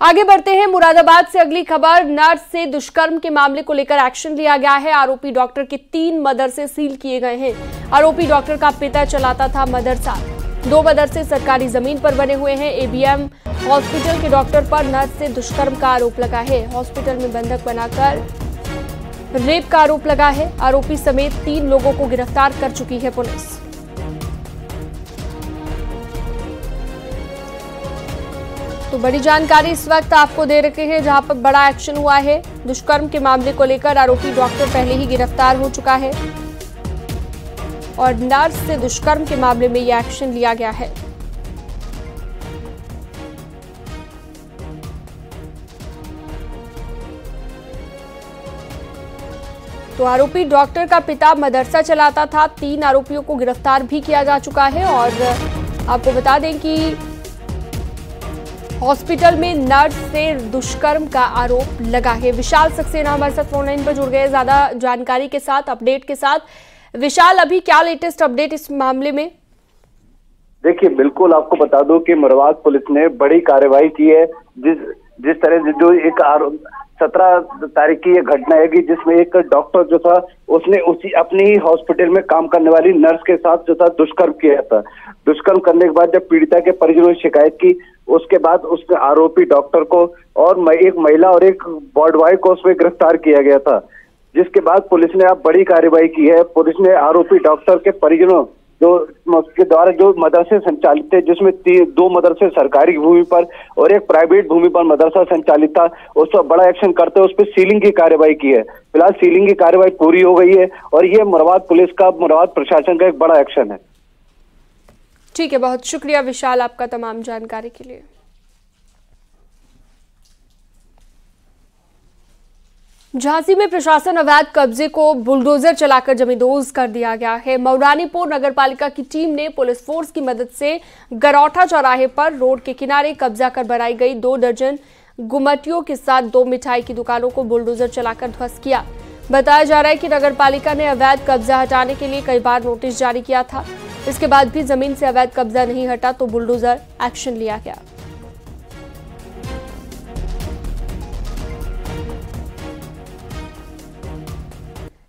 आगे बढ़ते हैं। मुरादाबाद से अगली खबर, नर्स से दुष्कर्म के मामले को लेकर एक्शन लिया गया है। आरोपी डॉक्टर के तीन मदरसे सील किए गए हैं। आरोपी डॉक्टर का पिता चलाता था मदरसा। दो मदरसे सरकारी ज़मीन पर बने हुए हैं। एबीएम हॉस्पिटल के डॉक्टर पर नर्स से दुष्कर्म का आरोप लगा है। हॉस्पिटल में बंधक बनाकर रेप का आरोप लगा है। आरोपी समेत तीन लोगों को गिरफ़्तार कर चुकी है पुलिस। तो बड़ी जानकारी इस वक्त आपको दे रखे हैं, जहाँ पर बड़ा एक्शन हुआ है। दुष्कर्म के मामले को लेकर आरोपी डॉक्टर पहले ही गिरफ़्तार हो चुका है। और नर्स से दुष्कर्म के मामले में यह एक्शन लिया गया है। तो आरोपी डॉक्टर का पिता मदरसा चलाता था। तीन आरोपियों को गिरफ़्तार भी किया जा चुका है और आपको बता दें कि हॉस्पिटल में नर्स से दुष्कर्म का आरोप लगा है। विशाल सक्सेना हमारे साथ फ़ोन लाइन पर जुड़ गए ज़्यादा जानकारी के साथ अपडेट के साथ। विशाल, अभी क्या लेटेस्ट अपडेट इस मामले में? देखिए, बिल्कुल आपको बता दूँ कि मरवाद पुलिस ने बड़ी कार्रवाई की है। जिस जिस तरह जो एक सत्रह तारीख की ये घटना है कि जिसमें एक डॉक्टर जो था, उसने उसी, अपनी ही हॉस्पिटल में काम करने वाली नर्स के साथ जो था, दुष्कर्म किया था। दुष्कर्म करने के बाद जब पीड़िता के परिजनों ने शिकायत की उसके बाद उस आरोपी डॉक्टर को और एक महिला और एक वार्ड बॉय को उसमें गिरफ़्तार किया गया था, जिसके बाद पुलिस ने अब बड़ी कार्रवाई की है। पुलिस ने आरोपी डॉक्टर के परिजनों जो उसके द्वारा जो मदरसे संचालित थे, जिसमें दो मदरसे सरकारी भूमि पर और एक प्राइवेट भूमि पर मदरसा संचालित था, उस पर बड़ा एक्शन करते उस पर सीलिंग की कार्रवाई की है। फ़िलहाल सीलिंग की कार्रवाई पूरी हो गई है और ये मुराद पुलिस का मुराद प्रशासन का एक बड़ा एक्शन है। ठीक है, बहुत शुक्रिया विशाल आपका तमाम जानकारी के लिए। झांसी में प्रशासन अवैध कब्जे को बुलडोजर चलाकर जमींदोज कर दिया गया है। मौरानीपुर नगर पालिका की टीम ने पुलिस फोर्स की मदद से गरौठा चौराहे पर रोड के किनारे कब्जा कर बनाई गई दो दर्जन गुमटियों के साथ दो मिठाई की दुकानों को बुलडोजर चलाकर ध्वस्त किया। बताया जा रहा है कि नगर पालिका ने अवैध कब्जा हटाने के लिए कई बार नोटिस जारी किया था। इसके बाद भी ज़मीन से अवैध कब्जा नहीं हटा तो बुलडोजर एक्शन लिया गया।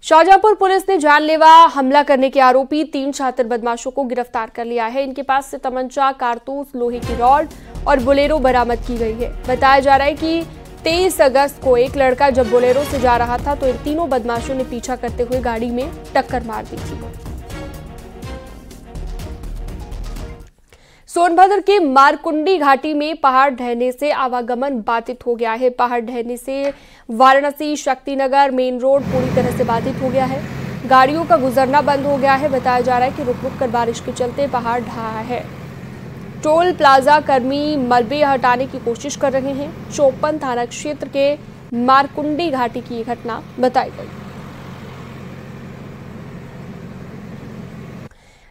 शाहजहांपुर पुलिस ने जानलेवा हमला करने के आरोपी तीन छात्र बदमाशों को गिरफ़्तार कर लिया है। इनके पास से तमंचा, कारतूस, लोहे की रॉड और बुलेरो बरामद की गई है। बताया जा रहा है कि 23 अगस्त को एक लड़का जब बुलेरो से जा रहा था तो इन तीनों बदमाशों ने पीछा करते हुए गाड़ी में टक्कर मार दी थी। सोनभद्र के मारकुंडी घाटी में पहाड़ ढहने से आवागमन बाधित हो गया है। पहाड़ ढहने से वाराणसी शक्तिनगर मेन रोड पूरी तरह से बाधित हो गया है। गाड़ियों का गुजरना बंद हो गया है। बताया जा रहा है कि रुक रुक कर बारिश के चलते पहाड़ ढहा है। टोल प्लाजा कर्मी मलबे हटाने की कोशिश कर रहे हैं। चौपन थाना क्षेत्र के मारकुंडी घाटी की घटना बताई गई।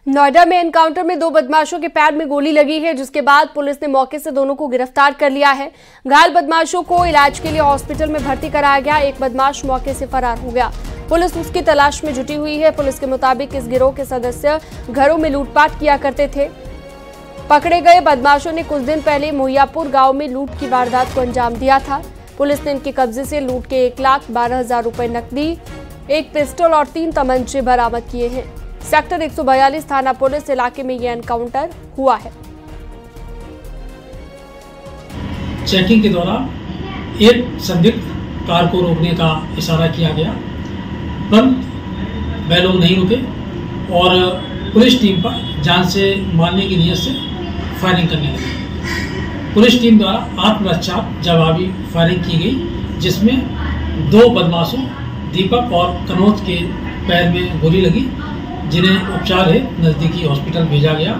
नोएडा में एनकाउंटर में दो बदमाशों के पैर में गोली लगी है, जिसके बाद पुलिस ने मौके से दोनों को गिरफ़्तार कर लिया है। घायल बदमाशों को इलाज के लिए हॉस्पिटल में भर्ती कराया गया, एक बदमाश मौके से फरार हो गया। पुलिस उसकी तलाश में जुटी हुई है। पुलिस के मुताबिक इस गिरोह के सदस्य घरों में लूटपाट किया करते थे। पकड़े गए बदमाशों ने कुछ दिन पहले मोहियापुर गाँव में लूट की वारदात को अंजाम दिया था। पुलिस ने इनके कब्जे से लूट के एक लाख बारह हज़ार रुपए नकदी, एक पिस्टल और तीन तमंचे बरामद किए हैं। सेक्टर 142 थाना पुलिस इलाके में यह एनकाउंटर हुआ है। चेकिंग के दौरान एक संदिग्ध कार को रोकने का इशारा किया गया। परंतु वह लोग नहीं रुके और पुलिस टीम पर जान से मारने की नीयत से फायरिंग करने लगी। पुलिस टीम द्वारा आत्मरक्षा जवाबी फायरिंग की गई, जिसमें दो बदमाशों, दीपक और कनौज के पैर में गोली लगी। जिन्हें उपचार है, नजदीकी हॉस्पिटल भेजा गया।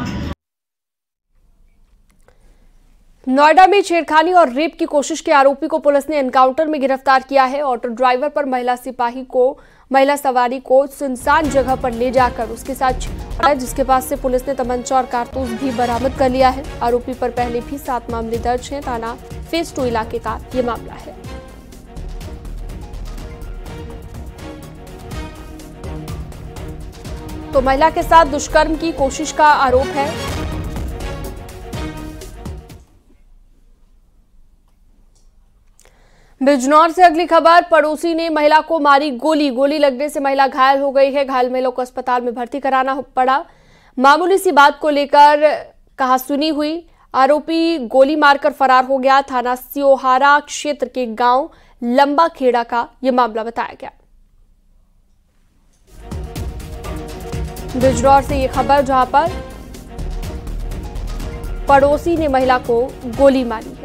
नोएडा में छेड़खानी और रेप की कोशिश के आरोपी को पुलिस ने एनकाउंटर में गिरफ़्तार किया है। ऑटो ड्राइवर पर महिला सिपाही को, महिला सवारी को सुनसान जगह पर ले जाकर उसके साथ जिसके पास से पुलिस ने तमंचा और कारतूस भी बरामद कर लिया है। आरोपी पर पहले भी सात मामले दर्ज हैं। थाना फेस टू इलाके का ये मामला है। तो महिला के साथ दुष्कर्म की कोशिश का आरोप है। बिजनौर से अगली खबर, पड़ोसी ने महिला को मारी गोली। गोली लगने से महिला घायल हो गई है। घायल महिला को अस्पताल में भर्ती कराना पड़ा। मामूली सी बात को लेकर कहा सुनी हुई, आरोपी गोली मारकर फरार हो गया। थाना सियोहारा क्षेत्र के गाँव लंबा खेड़ा का यह मामला बताया गया। बिजनौर से ये खबर जहाँ पर पड़ोसी ने महिला को गोली मारी।